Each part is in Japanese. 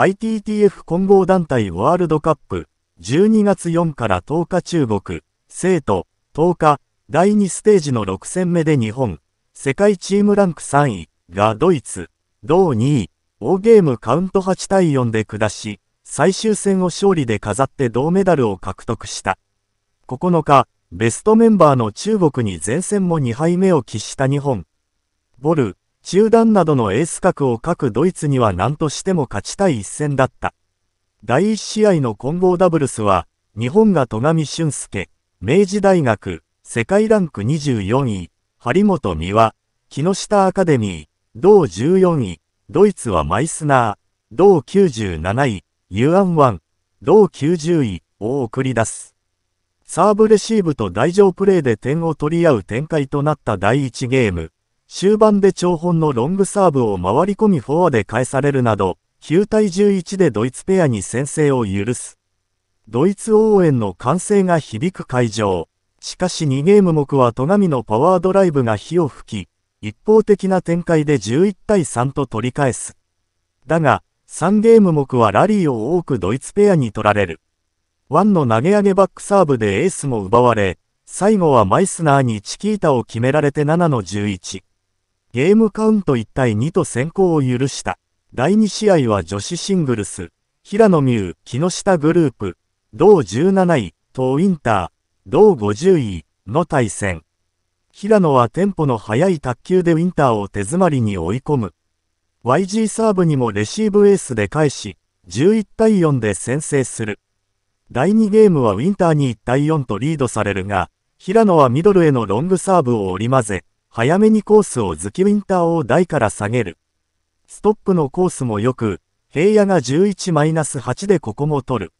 ITTF 混合団体ワールドカップ、12月4から10日中国、生徒、10日、第2ステージの6戦目で日本、世界チームランク3位がドイツ、同2位、大ゲームカウント8対4で下し、最終戦を勝利で飾って銅メダルを獲得した。9日、ベストメンバーの中国に前線も2敗目を喫した日本。ボル、中段などのエース格を各ドイツには何としても勝ちたい一戦だった。第1試合の混合ダブルスは、日本が戸上俊介、明治大学、世界ランク24位、張本美和、木下アカデミー、同14位、ドイツはマイスナー、同97位、ユアンワン、同90位を送り出す。サーブレシーブと台上プレーで点を取り合う展開となった第1ゲーム。終盤で張本のロングサーブを回り込みフォアで返されるなど、9対11でドイツペアに先制を許す。ドイツ応援の歓声が響く会場。しかし2ゲーム目は戸上のパワードライブが火を吹き、一方的な展開で11対3と取り返す。だが、3ゲーム目はラリーを多くドイツペアに取られる。ワンの投げ上げバックサーブでエースも奪われ、最後はマイスナーにチキータを決められて7の11。ゲームカウント1対2と先行を許した。第2試合は女子シングルス、平野美宇、木下グループ、同17位、とウィンター、同50位の対戦。平野はテンポの速い卓球でウィンターを手詰まりに追い込む。YG サーブにもレシーブエースで返し、11対4で先制する。第2ゲームはウィンターに1対4とリードされるが、平野はミドルへのロングサーブを織り交ぜ、早めにコースを突きウィンターを台から下げる。ストップのコースも良く、平野が11-8でここも取る。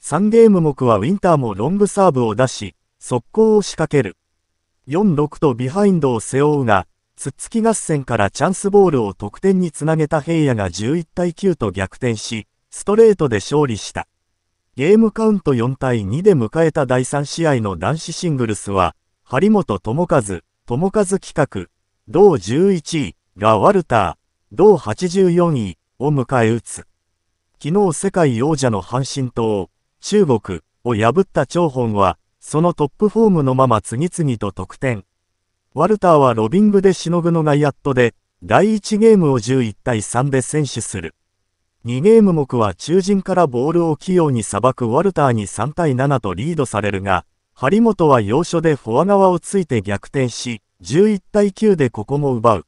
3ゲーム目はウィンターもロングサーブを出し、速攻を仕掛ける。4-6とビハインドを背負うが、つっつき合戦からチャンスボールを得点につなげた平野が11対9と逆転し、ストレートで勝利した。ゲームカウント4対2で迎えた第3試合の男子シングルスは、張本智和、智和企画、同11位がワルター、同84位を迎え撃つ。昨日世界王者の阪神党、中国を破った張本は、そのトップフォームのまま次々と得点。ワルターはロビングでしのぐのがやっとで、第1ゲームを11対3で選手する。2ゲーム目は中陣からボールを器用にさばくワルターに3対7とリードされるが、張本は要所でフォア側をついて逆転し、11対9でここも奪う。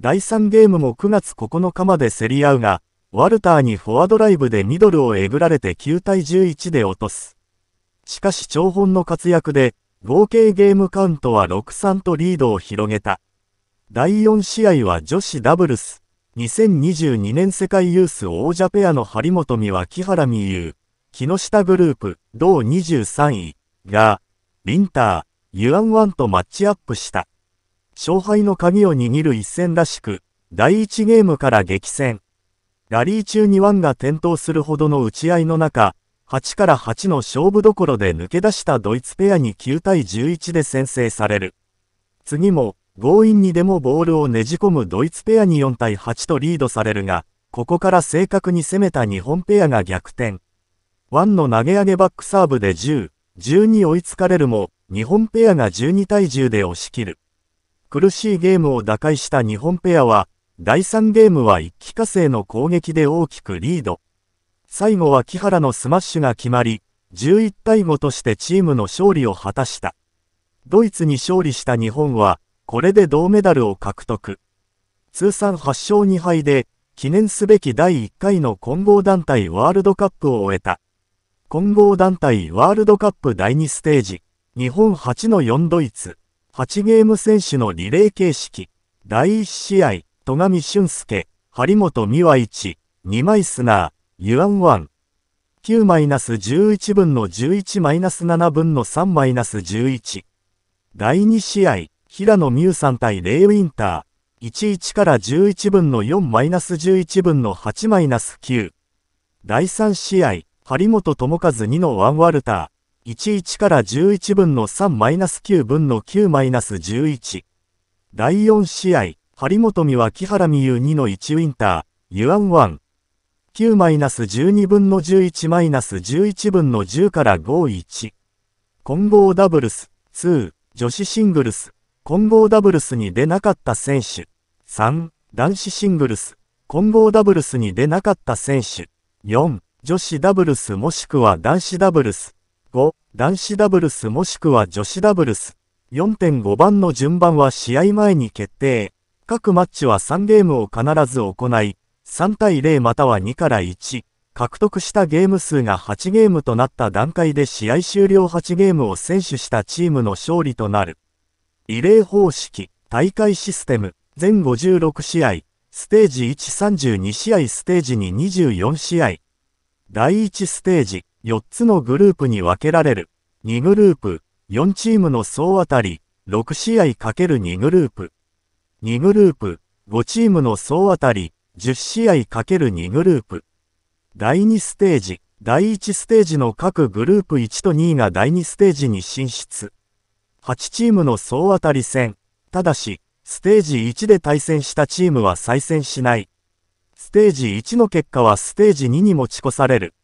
第3ゲームも9月9日まで競り合うが、ワルターにフォアドライブでミドルをえぐられて9対11で落とす。しかし長本の活躍で、合計ゲームカウントは6-3とリードを広げた。第4試合は女子ダブルス。2022年世界ユース王者ペアの張本美は木原美優、木下グループ、同23位が、リンター、ユアンワンとマッチアップした。勝敗の鍵を握る一戦らしく、第1ゲームから激戦。ラリー中にワンが転倒するほどの打ち合いの中、8から8の勝負どころで抜け出したドイツペアに9対11で先制される。次も、強引にでもボールをねじ込むドイツペアに4対8とリードされるが、ここから正確に攻めた日本ペアが逆転。ワンの投げ上げバックサーブで10、10に追いつかれるも、日本ペアが12対10で押し切る。苦しいゲームを打開した日本ペアは、第3ゲームは一気呵成の攻撃で大きくリード。最後は木原のスマッシュが決まり、11対5としてチームの勝利を果たした。ドイツに勝利した日本は、これで銅メダルを獲得。通算8勝2敗で、記念すべき第1回の混合団体ワールドカップを終えた。混合団体ワールドカップ第2ステージ、日本8の4ドイツ、8ゲーム選手のリレー形式、第1試合、戸上俊介、張本美和一、2枚スナー、ユアン1。9-11分の11-7分の3-11。第2試合、平野美宇さん対レイウィンター。11から11分の4-11分の8-9。第3試合、張本智和2のワンワルター。11から11分の3-9分の9-11。第4試合、張本美は木原美優2の1ウィンター、ユアン1。9-12分の11-11分の10から51。混合ダブルス、2、女子シングルス、混合ダブルスに出なかった選手。3、男子シングルス、混合ダブルスに出なかった選手。4、女子ダブルスもしくは男子ダブルス。5、男子ダブルスもしくは女子ダブルス。4.5番の順番は試合前に決定。各マッチは3ゲームを必ず行い、3対0または2から1。獲得したゲーム数が8ゲームとなった段階で試合終了8ゲームを選手したチームの勝利となる。異例方式、大会システム、全56試合、ステージ132試合ステージ2 24試合。第1ステージ、4つのグループに分けられる。2グループ、4チームの総当たり、6試合 ×2 グループ。2グループ、5チームの総当たり、10試合 ×2 グループ。第2ステージ、第1ステージの各グループ1と2位が第2ステージに進出。8チームの総当たり戦。ただし、ステージ1で対戦したチームは再戦しない。ステージ1の結果はステージ2に持ち越される。